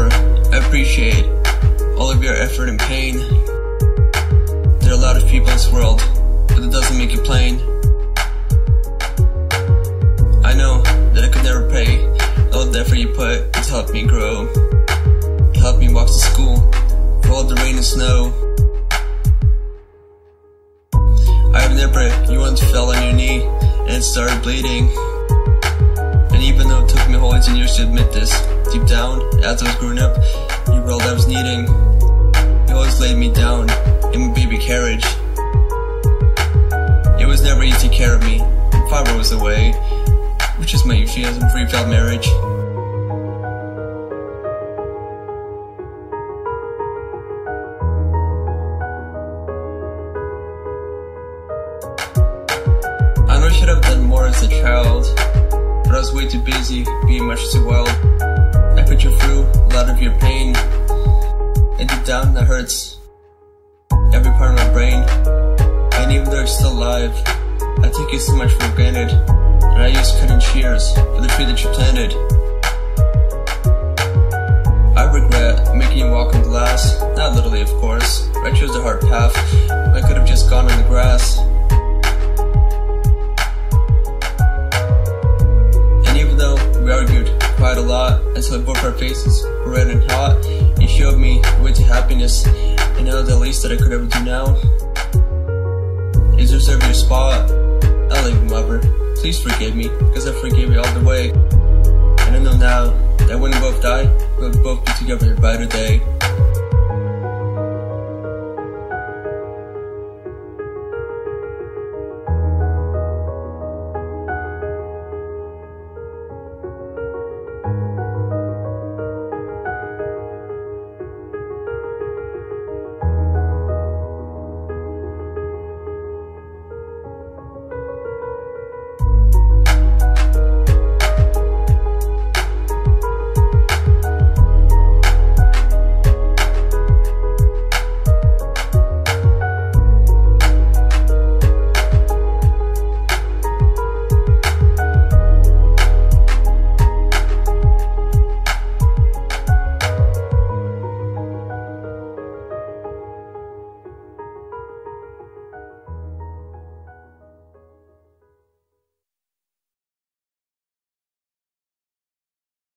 I appreciate all of your effort and pain. There are a lot of people in this world, but it doesn't make it plain. I know that I could never pay all the effort you put to help me grow, to help me walk to school, for all the rain and snow. I have remember you once fell on your knee and started bleeding. And even though it took me whole 18 years to admit this, deep down, as I was growing up, you all I was needing. You always laid me down in my baby carriage. It was never easy to care of me. Father was away, which is my euphemism for failed marriage. I know I should have done more as a child, but I was way too busy being much too wild. Even though you're still alive, I take you so much for granted, and I used cutting cheers for the tree that you planted. I regret making you walk on glass, not literally of course, I chose the hard path. I could have just gone on the grass. And even though we argued quite a lot until both our faces were red and hot, you showed me the way to happiness, and now the least that I could ever do now is reserve your spot. I love you, mother. Please forgive me, because I forgave you all the way. And I know now that when we both die, we'll both be together a brighter day.